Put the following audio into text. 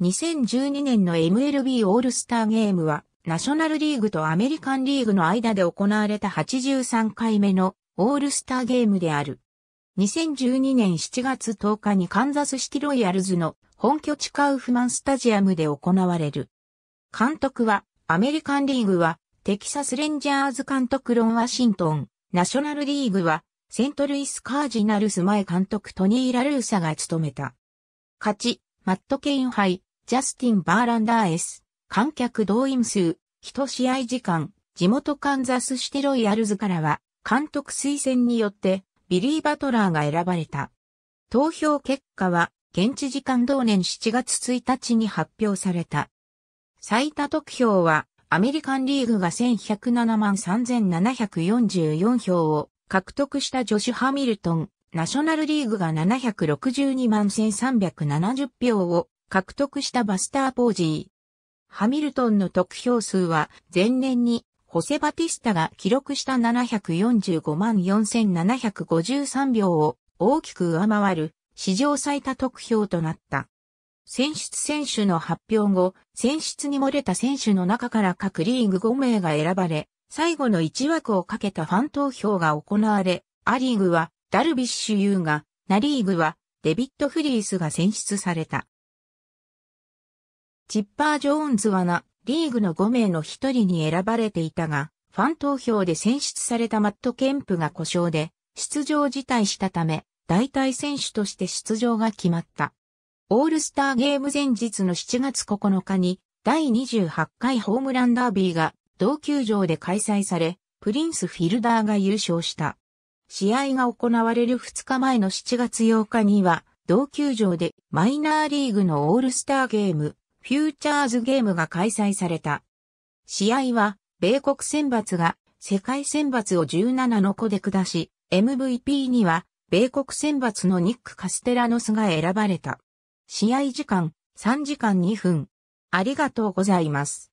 2012年の MLB オールスターゲームは、ナショナルリーグとアメリカンリーグの間で行われた83回目のオールスターゲームである。2012年7月10日にカンザスシティロイヤルズの本拠地カウフマンスタジアムで行われる。監督は、アメリカンリーグは、テキサスレンジャーズ監督ロン・ワシントン、ナショナルリーグは、セントルイス・カージナルス前監督トニー・ラルーサが務めた。勝ち、マット・ケイン敗、ジャスティン・バーランダー S、観客動員数、一試合時間、地元カンザスシテロイヤルズからは、監督推薦によって、ビリー・バトラーが選ばれた。投票結果は、現地時間同年7月1日に発表された。最多得票は、アメリカンリーグが1107万3744票を獲得したジョシュ・ハミルトン、ナショナルリーグが762万1370票を獲得したバスター・ポージー。ハミルトンの得票数は前年にホセ・バティスタが記録した745万4753票を大きく上回る史上最多得票となった。選出選手の発表後、選出に漏れた選手の中から各リーグ5名が選ばれ、最後の1枠をかけたファン投票が行われ、アリーグはダルビッシュ有が、ナリーグはデビッド・フリースが選出された。チッパー・ジョーンズはな、リーグの5名の1人に選ばれていたが、ファン投票で選出されたマット・ケンプが故障で、出場辞退したため、代替選手として出場が決まった。オールスターゲーム前日の7月9日に、第28回ホームランダービーが同球場で開催され、プリンスフィルダーが優勝した。試合が行われる2日前の7月8日には、同球場でマイナーリーグのオールスターゲーム、フューチャーズゲームが開催された。試合は、米国選抜が世界選抜を17の子で下し、MVP には、米国選抜のニック・カステラノスが選ばれた。試合時間3時間2分。ありがとうございます。